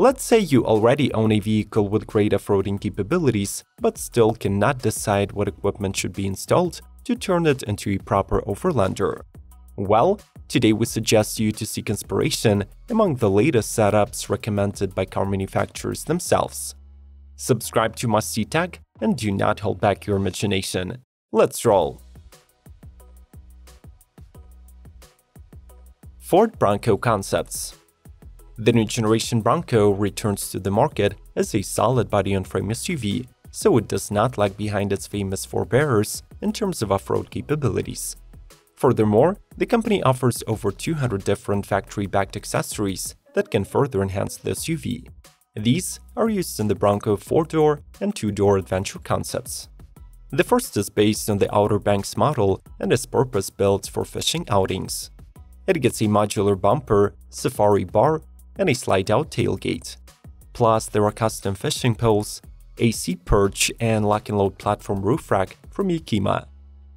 Let's say you already own a vehicle with great off-roading capabilities, but still cannot decide what equipment should be installed to turn it into a proper overlander. Well, today we suggest you to seek inspiration among the latest setups recommended by car manufacturers themselves. Subscribe to Must See Tech and do not hold back your imagination. Let's roll! Ford Bronco Concepts the new generation Bronco returns to the market as a solid body-on-frame SUV, so it does not lag behind its famous forebears in terms of off-road capabilities. Furthermore, the company offers over 200 different factory-backed accessories that can further enhance the SUV. These are used in the Bronco 4-door and 2-door adventure concepts. The first is based on the Outer Banks model and is purpose-built for fishing outings. It gets a modular bumper, safari bar, and a slide-out tailgate. Plus, there are custom fishing poles, a seat perch, and lock-and-load platform roof rack from Yakima.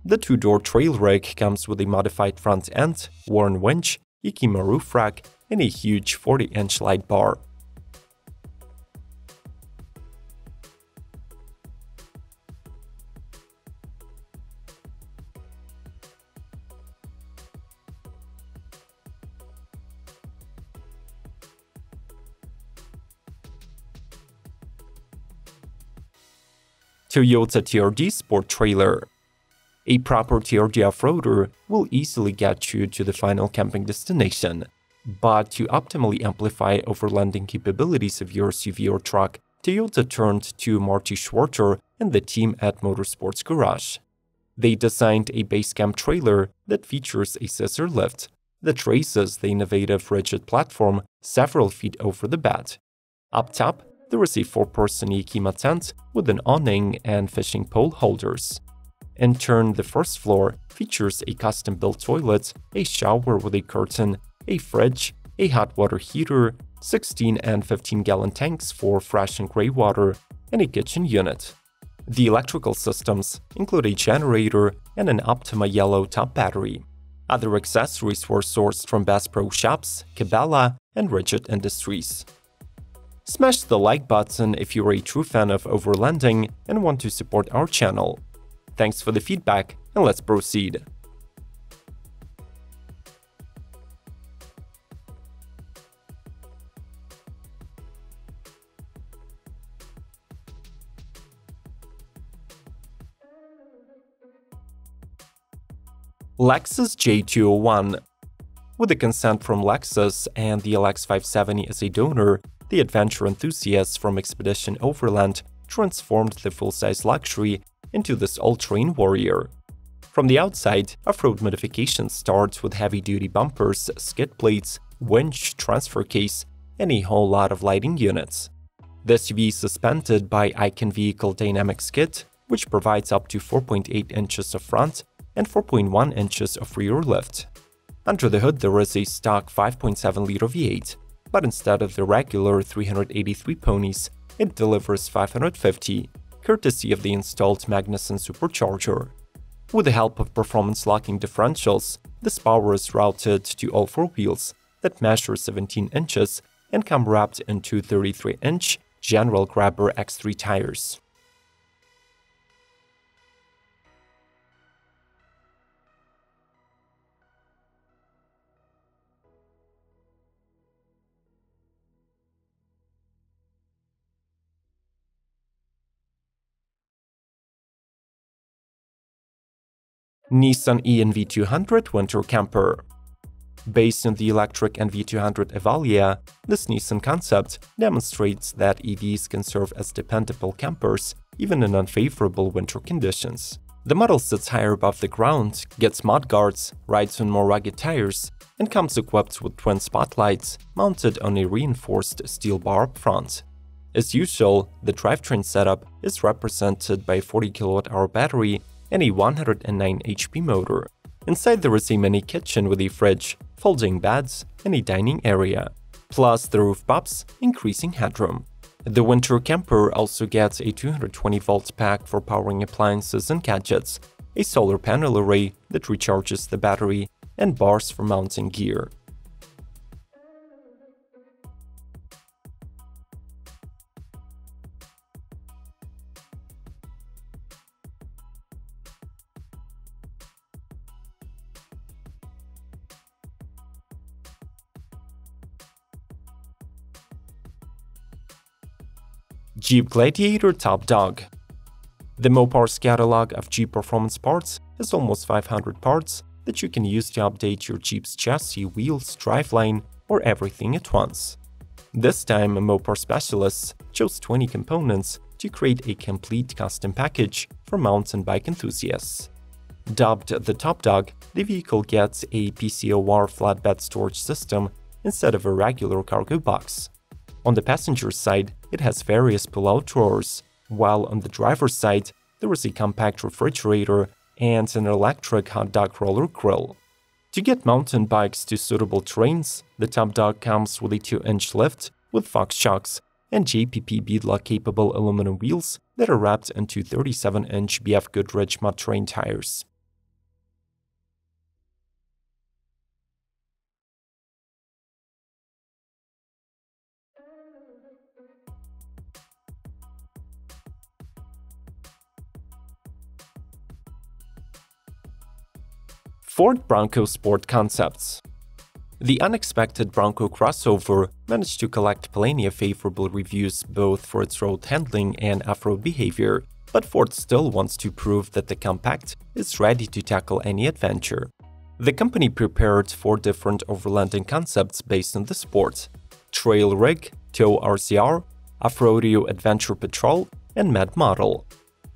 The two-door trail rig comes with a modified front end, Warn winch, Yakima roof rack, and a huge 40-inch light bar. Toyota TRD Sport Trailer. A proper TRD off-roader will easily get you to the final camping destination. But to optimally amplify overlanding capabilities of your SUV or truck, Toyota turned to Marty Schwerter and the team at Motorsports Garage. They designed a base camp trailer that features a scissor lift that raises the innovative rigid platform several feet over the bed. Up top, there is a four-person Yakima tent with an awning and fishing pole holders. In turn, the first floor features a custom-built toilet, a shower with a curtain, a fridge, a hot water heater, 16 and 15 gallon tanks for fresh and gray water, and a kitchen unit. The electrical systems include a generator and an Optima yellow top battery. Other accessories were sourced from Bass Pro Shops, Cabela, and Rigid Industries. Smash the like button if you're a true fan of overlanding and want to support our channel. Thanks for the feedback and let's proceed. Lexus J201 With the consent from Lexus and the LX570 as a donor, the adventure enthusiasts from Expedition Overland transformed the full-size luxury into this all-terrain warrior. From the outside, off-road modification starts with heavy-duty bumpers, skid plates, winch, transfer case, and a whole lot of lighting units. The SUV is suspended by Icon Vehicle Dynamics Kit, which provides up to 4.8 inches of front and 4.1 inches of rear lift. Under the hood there is a stock 5.7-liter V8, but instead of the regular 383 ponies, it delivers 550, courtesy of the installed Magnuson supercharger. With the help of performance locking differentials, this power is routed to all four wheels that measure 17 inches and come wrapped into 33-inch General Grabber X3 tires. Nissan ENV200 Winter Camper. Based on the electric NV200 Evalia, this Nissan concept demonstrates that EVs can serve as dependable campers even in unfavorable winter conditions. The model sits higher above the ground, gets mudguards, rides on more rugged tires, and comes equipped with twin spotlights mounted on a reinforced steel bar up front. As usual, the drivetrain setup is represented by a 40 kWh battery and a 109 HP motor. Inside there is a mini kitchen with a fridge, folding beds, and a dining area. Plus the roof pops, increasing headroom. The winter camper also gets a 220 volts pack for powering appliances and gadgets, a solar panel array that recharges the battery, and bars for mounting gear. Jeep Gladiator Top Dog The Mopars catalog of Jeep performance parts has almost 500 parts that you can use to update your Jeep's chassis, wheels, driveline, or everything at once. This time, Mopar specialists chose 20 components to create a complete custom package for mountain bike enthusiasts. Dubbed the Top Dog, the vehicle gets a PCOR flatbed storage system instead of a regular cargo box. On the passenger side, it has various pull-out drawers, while on the driver's side, there is a compact refrigerator and an electric hot dog roller grill. To get mountain bikes to suitable terrains, the Top Dog comes with a 2-inch lift with Fox shocks and JPP beadlock capable aluminum wheels that are wrapped into 37-inch BF Goodrich mud terrain tires. Ford Bronco Sport Concepts The unexpected Bronco crossover managed to collect plenty of favorable reviews both for its road handling and off-road behavior, but Ford still wants to prove that the compact is ready to tackle any adventure. The company prepared four different overlanding concepts based on the sport. Trail Rig, Tow RCR, Off-Roadeo Adventure Patrol, and Mad Model.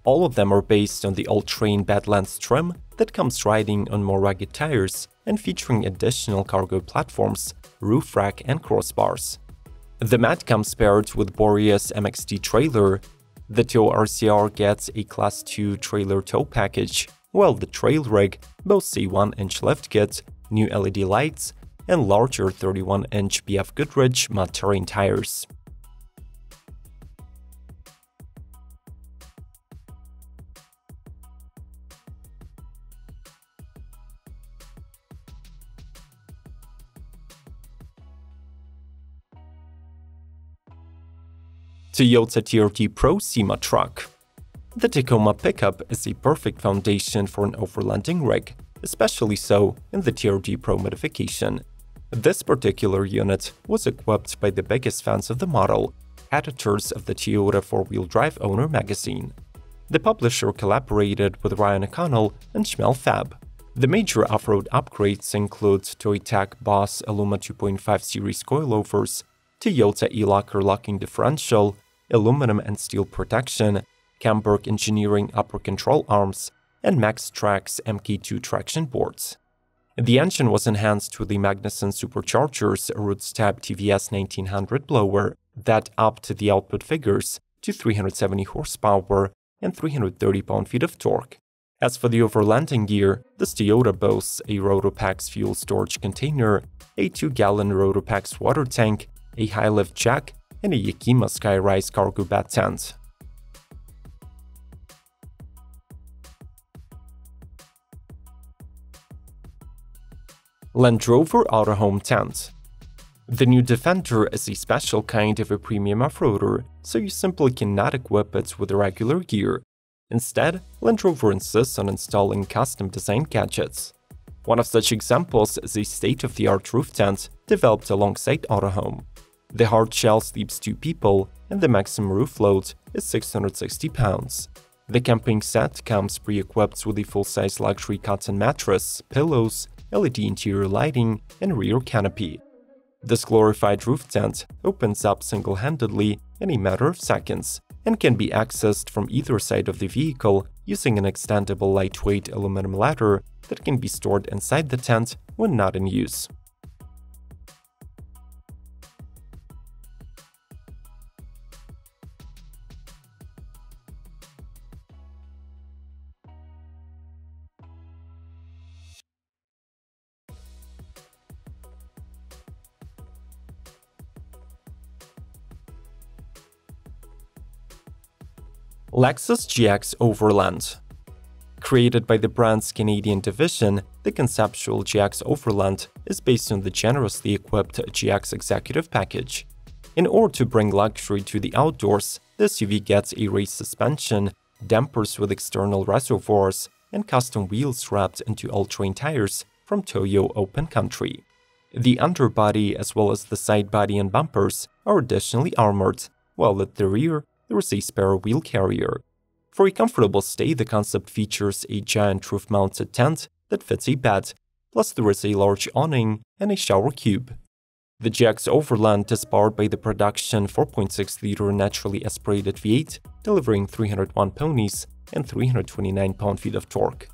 All of them are based on the all-terrain Badlands trim that comes riding on more rugged tires and featuring additional cargo platforms, roof rack and crossbars. The mat comes paired with Boreas MXT trailer. The Tow RCR gets a Class 2 trailer tow package, while the Trail Rig boasts a 1-inch lift kit, new LED lights, and larger 31-inch BF Goodrich mud terrain tires. Toyota TRD Pro SEMA truck. The Tacoma pickup is a perfect foundation for an overlanding rig, especially so in the TRD Pro modification. This particular unit was equipped by the biggest fans of the model, editors of the Toyota 4-Wheel Drive Owner magazine. The publisher collaborated with Ryan O'Connell and Schmel Fab. The major off-road upgrades include ToyTec Boss Aluma 2.5 series coilovers, Toyota e-locker locking differential, aluminum and steel protection, Camburg Engineering upper control arms, and Maxtrax MK2 traction boards. The engine was enhanced with the Magnuson Superchargers Roots Tab TVS 1900 blower that upped the output figures to 370 horsepower and 330 pound-feet of torque. As for the overlanding gear, this Toyota boasts a Rotopax fuel storage container, a 2-gallon Rotopax water tank, a high-lift jack, and a Yakima Skyrise cargo bed tent. Land Rover Autohome Tent The new Defender is a special kind of a premium off-roader, so you simply cannot equip it with regular gear. Instead, Land Rover insists on installing custom-designed gadgets. One of such examples is a state-of-the-art roof tent developed alongside Autohome. The hard shell sleeps two people, and the maximum roof load is 660 pounds. The camping set comes pre-equipped with a full-size luxury cotton mattress, pillows, LED interior lighting, and rear canopy. This glorified roof tent opens up single-handedly in a matter of seconds and can be accessed from either side of the vehicle using an extendable lightweight aluminum ladder that can be stored inside the tent when not in use. Lexus GX Overland Created by the brand's Canadian division, the conceptual GX Overland is based on the generously equipped GX Executive package. In order to bring luxury to the outdoors, the SUV gets a race suspension, dampers with external reservoirs, and custom wheels wrapped into all-terrain tires from Toyo Open Country. The underbody as well as the side body and bumpers are additionally armored, while at the rear, there is a spare wheel carrier. For a comfortable stay, the concept features a giant roof-mounted tent that fits a bed, plus there is a large awning and a shower cube. The GX Overland is powered by the production 4.6-liter naturally aspirated V8, delivering 301 ponies and 329 pound-feet of torque.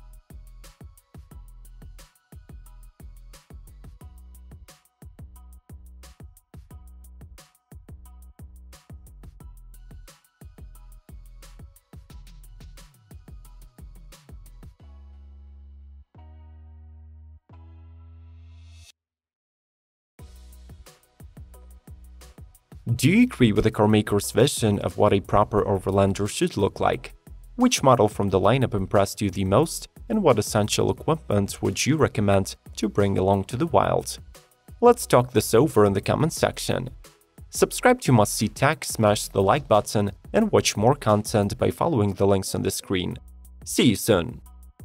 Do you agree with the carmaker's vision of what a proper Overlander should look like? Which model from the lineup impressed you the most, and what essential equipment would you recommend to bring along to the wild? Let's talk this over in the comment section. Subscribe to Must See Tech, smash the like button, and watch more content by following the links on the screen. See you soon!